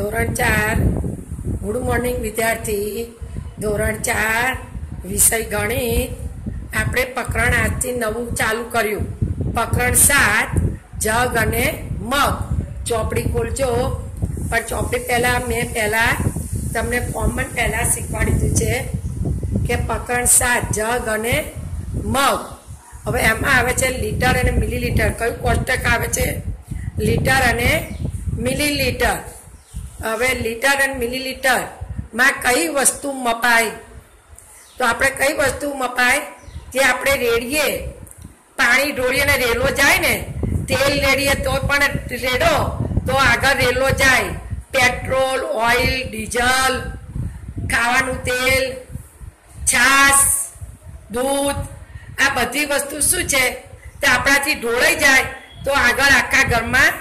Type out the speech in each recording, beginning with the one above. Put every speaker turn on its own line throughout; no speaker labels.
ધોરણ ચાર, good morning વિદ્યાર્થી. ધોરણ ચાર, વિષય ગણિત. આપણે પ્રકરણ આજથી નવું ચાલુ કર્યું. પ્રકરણ સાત, જગ અને મગ. ચોપડી ખોલજો. પણ ચોપડી પહેલાં, મેં પહેલાં તમને કોમન પહેલાં શીખવાડી દીધું છે કે પ્રકરણ સાત, જગ અને મગ. હવે એમાં આવે છે લીટર અને મિલીલીટર. કયું કોષ્ટક આવે છે? લીટર અને મિલીલીટર. હવે લીટર અને મિલીલીટરમાં કઈ વસ્તુ મપાય? તો આપણે કઈ વસ્તુ મપાય? જે આપણે રેડીએ, પાણી ઢોળીએ ને રેલો જાય ને, તેલ રેડીએ તો પણ રેડો, તો આગળ રેલો જાય. પેટ્રોલ, ઓઇલ, ડીઝલ, ખાવાનું તેલ છાશ દૂધ, આ બધી વસ્તુ શું છે? તે આપણાથી ઢોળાઈ જાય, તો આગળ આખા ઘરમાં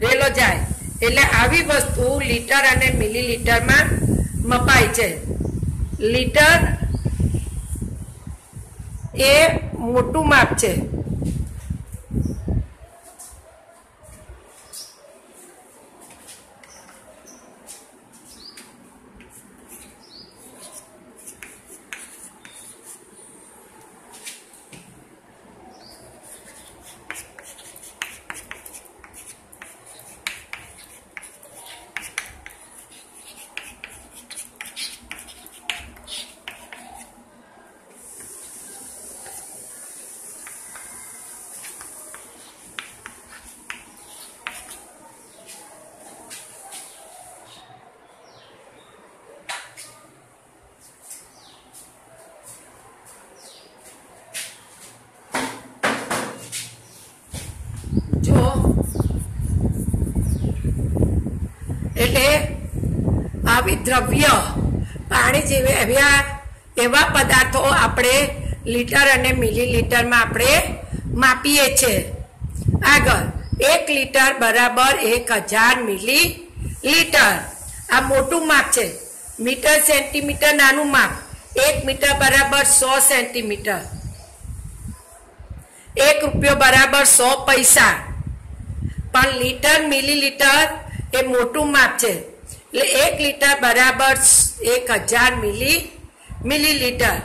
રેલો જાય. એટલે આવી વસ્તુ લીટર અને મિલીલીટરમાં મપાય છે. લીટર એ મોટું માપ છે જો એટલે આવી દ્રવ્ય પાણી જેવી એવા એવા પદાર્થો આપણે લીટર અને મિલીલીટરમાં આપણે માપીએ છીએ. આગળ, એક લીટર બરાબર એક હજાર મિલી લીટર આ મોટું માપ છે. મીટર સેન્ટીમીટર નાનું માપ. એક મીટર બરાબર સો સેન્ટીમીટર. એક રૂપિયો બરાબર સો પૈસા. પણ લીટર મિલીલીટર એ મોટું માપ છે. એટલે એક લીટર બરાબર એક હજાર મિલી, મિલીલીટર.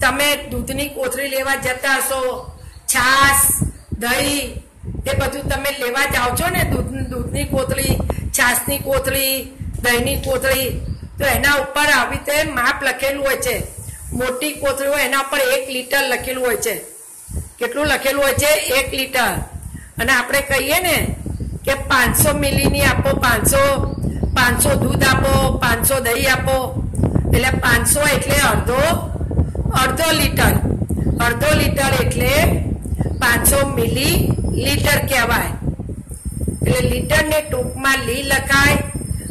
તમે દૂધની કોથળી લેવા જતા હશો, છાશ, દહીં, એ બધું તમે લેવા જાઓ છો ને દૂધ, દૂધની કોથળી, છાશની કોથળી, દહીંની કોથળી, તો એના ઉપર આવી રીતે માપ લખેલું હોય છે. મોટી કોથળી હોય એના ઉપર એક લીટર લખેલું હોય છે. કેટલું લખેલું હોય છે? એક લીટર. અને આપણે કહીએ ને કે પાંચસો મિલીની આપો, પાંચસો પાંચસો દૂધ આપો, પાંચસો દહીં આપો. એટલે પાંચસો એટલે અડધો અડધો લીટર. અડધો લીટર એટલે પાંચસો મિલી લીટર કહેવાય. એટલે લીટરને ટૂંકમાં લી લખાય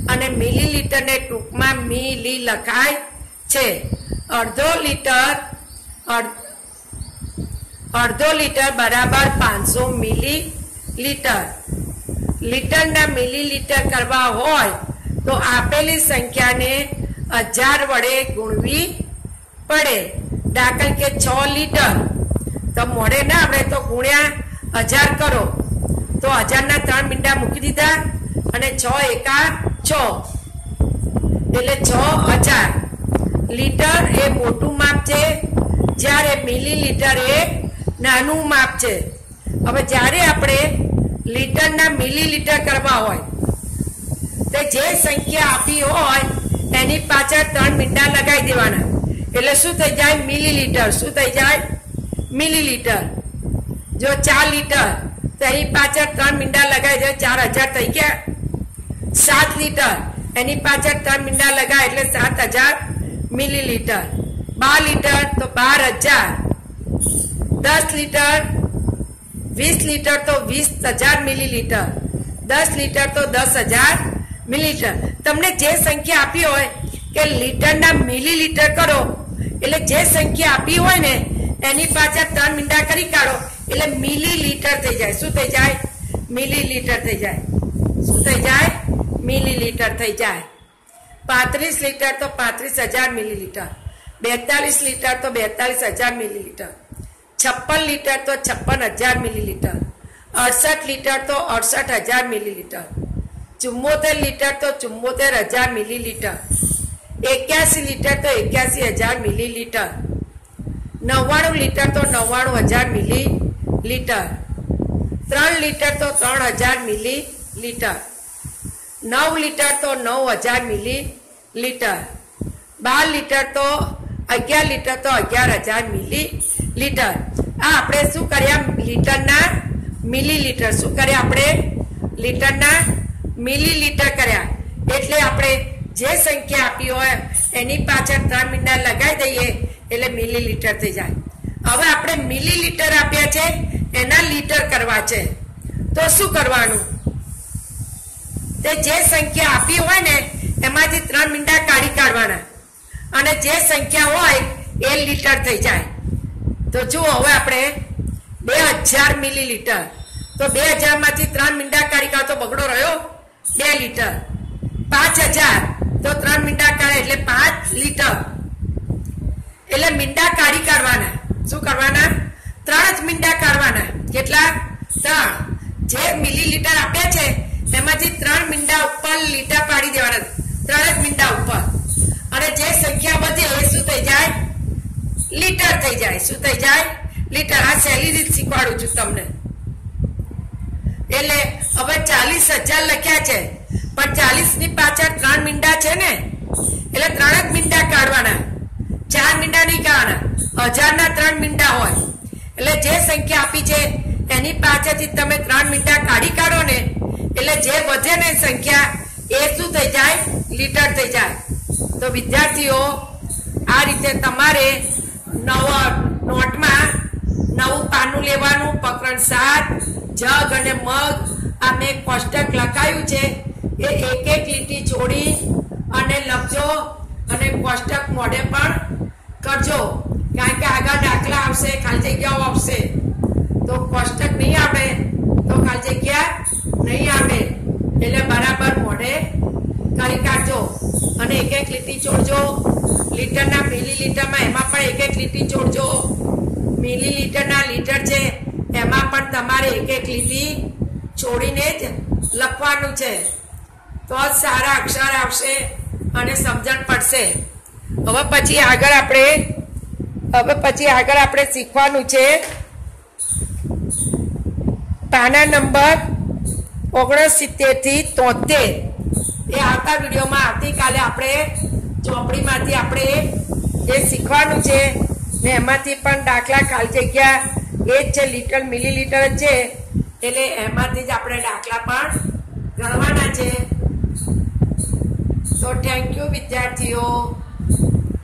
અને મિલી લીટરને ટૂંકમાં મી લી લખાય છે. અડધો લીટર, અડ, અડધો લીટર બરાબર પાંચસો મિલી લીટર લીટરના મિલીલીટર કરવા હોય, તો આપેલી સંખ્યાને હજાર વડે ગુણવી પડે. દાખલ કે છ લીટર. તો મોડે ના આવડે તો ગુણ્યા હજાર કરો. તો હજારના ત્રણ મીંડા મૂકી દીધા અને છ એકા છ. એટલે છ હજાર. લીટર એ મોટું માપ છે. જ્યારે મિલીલીટર એ નાનું માપ છે. હવે જ્યારે આપણે લીટરના મિલીલીટર કરવા હોય તો જે સંખ્યા આપી હોય એની પાછળ ત્રણ મીંડા લગાવી દેવાના એટલે શું થઈ જાય મિલીલીટર શું થઈ જાય મિલીલીટર જો ચાર લીટર તો એની પાછળ ત્રણ મીંડા લગાવી દે ચાર હજાર થઈ ગયા સાત લીટર એની પાછળ ત્રણ મીંડા લગાય એટલે સાત હજાર મિલીલીટર બાર લીટર તો બાર હજાર દસ લીટર વીસ લીટર તો વીસ હજાર મિલીલીટર. દસ લીટર તો દસ હજાર મિલીલીટર. તમને જે સંખ્યા આપી હોય કે લીટરના મિલીલીટર કરો, એટલે જે સંખ્યા આપી હોય ને, એની પાછળ ત્રણ મીંડા કરી કાઢો, એટલે મિલીલીટર થઈ જાય. શું થઈ જાય? મિલીલીટર થઈ જાય. શું થઈ જાય? મિલીલીટર થઈ જાય. પાંત્રીસ લીટર તો પાંત્રીસ હજાર મિલીલીટર. બેતાલીસ લીટર તો બેતાલીસ હજાર મિલીલીટર. છપ્પન લીટર તો છપ્પન હજાર મિલીલીટર અડસઠ લીટર તો અડસઠ હજાર મિલીલીટર ચુમ્મોતેર લીટર તો ચુમ્મોતેર હજાર મિલીલીટર એક્યાસી લીટર તો એક્યાસી હજાર મિલીલીટર નવ્વાણું લીટર તો નવ્વાણું હજાર મિલી લીટર ત્રણ લીટર તો ત્રણ હજાર મિલી લીટર નવ લીટર તો નવ હજાર મિલી લીટર બાર લીટર તો અગિયાર લીટર તો અગિયાર હજાર મિલી લીટર. આ આપણે શું કર્યા? લીટરના મિલી લીટર શું કર્યા આપણે? લીટરના મિલી લીટર કર્યા. એટલે આપણે જે સંખ્યા આપી હોય, એની પાછળ ત્રણ મીંડા લગાવી દઈએ, એટલે મિલી લીટર થઈ જાય. હવે આપણે મિલી લીટર આપ્યા છે, એના લીટર કરવા છે. તો શું કરવાનું? તે જે સંખ્યા આપી હોય ને, એમાંથી ત્રણ મીંડા કાઢી કાઢવાના. અને જે સંખ્યા હોય, એ લીટર થઈ જાય. તો જુઓ, હવે આપણે બે હજાર મિલીલીટર. તો બે હજારમાંથી ત્રણ મીંડા કાઢી કાઢો તો બગડો રહ્યો? બે લીટર. પાંચ હજાર. તો ત્રણ મીંડા કાઢે એટલે પાંચ લીટર. એટલે મીંડા કાઢી કાઢવાના શું કરવાના? ત્રણ જ મીંડા કાઢવાના. કેટલા? ત્રણ. જે મિલીલીટર આપ્યા છે એમાંથી ત્રણ મીંડા ઉપર લીટા પાડી દેવાના. ત્રણ જ મીંડા ઉપર. અને જે સંખ્યા વધે એ શું થઈ જાય લીટર થઈ જાય. શું થઈ જાય? લીટર આ સહેલી રીત શીખવાડું છું તમને. એટલે હવે ચાલીસ હજાર લખ્યા છે. પણ ચાલીસની પાછળ ત્રણ મીંડા છે ને? એટલે ત્રણ જ મીંડા કાઢવાના. ચાર મીંડા નહીં કાઢવાના. હજારના ત્રણ મીંડા હોય. એટલે જે સંખ્યા આપી છે, એની પાછળથી તમે ત્રણ મીંડા કાઢી કાઢો ને, એટલે જે વધે ને સંખ્યા, એ શું થઈ જાય? લીટર થઈ જાય. તો વિદ્યાર્થીઓ, આ રીતે તમારે નવા નોટમાં નવું પાનું લેવાનું પ્રકરણ સાત, જગ અને મગ. આ મેં કોષ્ટક લખાયું છે. એ એક એક લીટી જોડી અને લખજો અને કોષ્ટક મોઢે પણ કરજો. કારણ આગળ દાખલા આવશે, ખાલી જગ્યાઓ આવશે. તો કોષ્ટક નહીં આવે તો ખાલી જગ્યા નહીં આવે એટલે બરાબર મોઢે કરી કાઢજો. અને એક એક લીટી ચોડજો લીટરના મિલી લીટરમાં એમાં પણ એક એક લીટી જોડજો. મિલી લીટરના લીટર છે. એમાં પણ તમારે એક એક લીટી છોડીને જ લખવાનું છે. તો જ સારા અક્ષર આવશે અને સમજણ પડશે. હવે પછી આગળ આપણે, હવે પછી આગળ આપણે શીખવાનું છે. પાના નંબર ઓગણસિત્તેરથી તોતેર. એ આવતા વિડીયોમાં આવતીકાલે આપણે ચોપડીમાંથી આપણે એ શીખવાનું છે. ને એમાંથી પણ દાખલા ખાલી જગ્યા, એ જ છે લીટર મિલી લીટર જ છે. એટલે એમાંથી જ આપણે દાખલા પણ ગણવાના છે. તો થેન્ક યુ વિદ્યાર્થીઓ.